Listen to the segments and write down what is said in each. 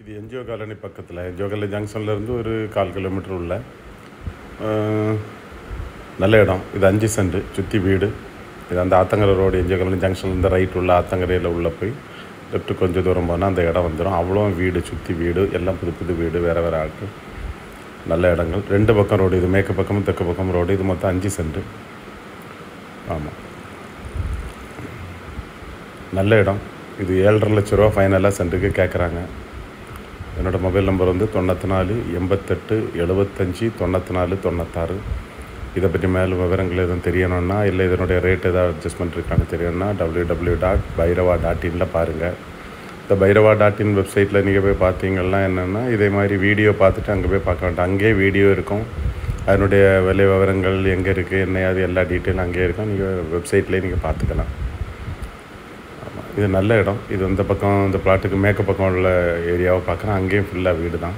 இது NGO colony பக்கத்தில். NGO colony ஜங்ஷன்லேருந்து ஒரு கால் கிலோமீட்டர் உள்ள. நல்ல இடம். இது அஞ்சு சென்ட். சுற்றி வீடு. இது அந்த ஆத்தங்கரை ரோடு என்ஜிஓ காலனி ஜங்ஷன்லேருந்து ரைட் உள்ள ஆத்தங்கரையில் உள்ளே போய் லெஃப்ட் கொஞ்சம் தூரம் போனால் அந்த இடம் வந்துடும் அவ்வளோ வீடு சுற்றி வீடு. எல்லாம் புது புது வீடு வேறு வேறு ஆட்கள். நல்ல இடங்கள். ரெண்டு பக்கம் ரோடு. இது மேற்கு பக்கமும் தெற்கு பக்கம் ரோடு. இது மொத்தம் அஞ்சு சென்ட். ஆமாம் நல்ல இடம். இது ஏழரை லட்ச ரூபா ஃபைனலாக சென்ட்டுக்கு கேட்குறாங்க என்னோடய மொபைல் நம்பர் வந்து தொண்ணூற்றி நாலு எண்பத்தெட்டு எழுபத்தஞ்சி தொண்ணூற்றி நாலு தொண்ணூத்தாறு. இதை பற்றி மேலும் விவரங்கள் எதுவும் தெரியணும்னா இல்லை இதனுடைய ரேட் ஏதாவது அட்ஜஸ்ட்மெண்ட் இருக்கான்னு தெரியணும்னா W W dot Bhairava dot in பாருங்கள் இந்த பைரவா டாட் இன் வெப்சைட்டில் நீங்கள் போய் பார்த்தீங்கன்னா என்னென்னா இதே மாதிரி வீடியோ பார்த்துட்டு அங்கே போய் பார்க்க வேண்டாம். அங்கேயே வீடியோ இருக்கும். அதனுடைய விலை விவரங்கள் எங்கே இருக்குது என்ன அது எல்லா டீட்டெயிலும் அங்கேயே இருக்கும். நீங்கள் வெப்சைட்லேயே நீங்கள் பார்த்துக்கலாம். இது நல்ல இடம். இது இந்த பக்கம் இந்த பிளாட்டுக்கு மேற்கு பக்கம் உள்ள ஏரியாவை பார்க்குறேன். அங்கேயும் ஃபுல்லாக வீடு தான்.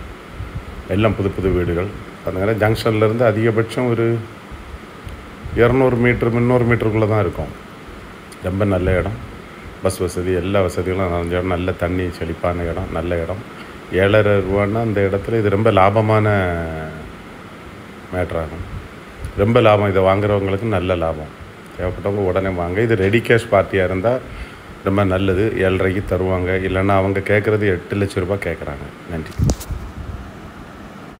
எல்லாம் புது புது வீடுகள். அதனால ஜங்ஷன்லேருந்து அதிகபட்சம் ஒரு இரநூறு மீட்ரு முந்நூறு மீட்டருக்குள்ளே தான் இருக்கும். ரொம்ப நல்ல இடம். பஸ் வசதி எல்லா வசதிகளும் நிறைஞ்ச இடம். நல்ல தண்ணி செழிப்பான இடம் நல்ல இடம். ஏழரை ரூபான்னா அந்த இடத்துல இது ரொம்ப லாபமான மேட்ராகும் ரொம்ப லாபம். இதை வாங்குறவங்களுக்கு நல்ல லாபம். தேவைப்பட்டவங்க உடனே வாங்க. இது ரெடி கேஷ் பார்ட்டியாக இருந்தால் ரொம்ப நல்லது ஏழரைக்கு தருவாங்க. இல்லைன்னா அவங்க கேட்குறது எட்டு லட்ச ரூபாய் கேட்குறாங்க. நன்றி.